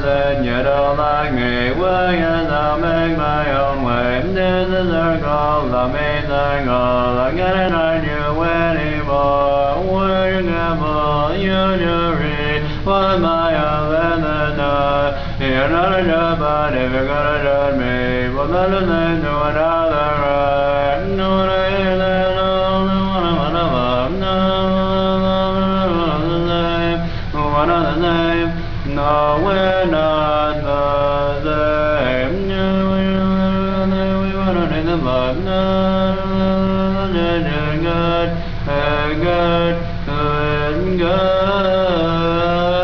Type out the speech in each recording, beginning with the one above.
said you don't like me, well yes I'll make my own way. This is a circle, the main circle, I'm getting on you anymore. Where you gamble, you jury, what my other than the You're not a job, but if you're gonna judge me, well let us then do another no, the same. No, we're not the same. No, we want to need the mug. No, good, good, good, good, good.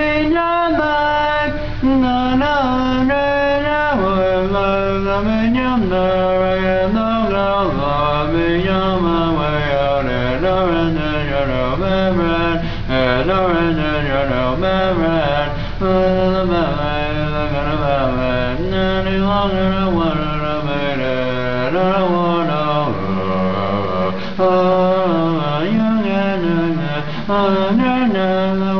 Mind. No, no, no. I I. Oh,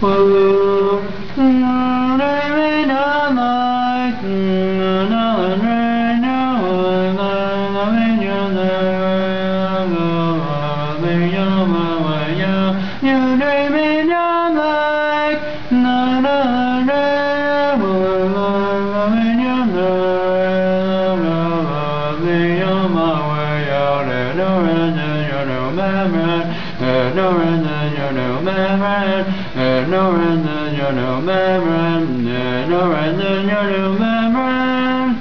Whoa. Like you're. No, no, no. You're no you're no. And no no. And no you're no no you're memory.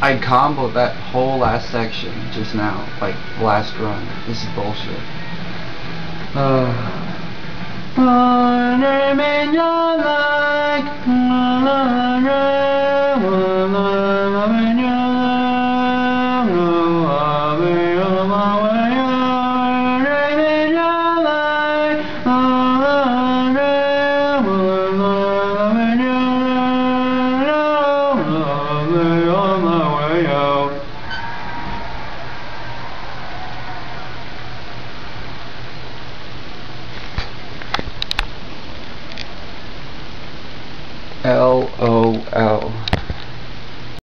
I comboed that whole last section just now, like last run. This is bullshit. Uh, Oh, name in your On my way out. L O L.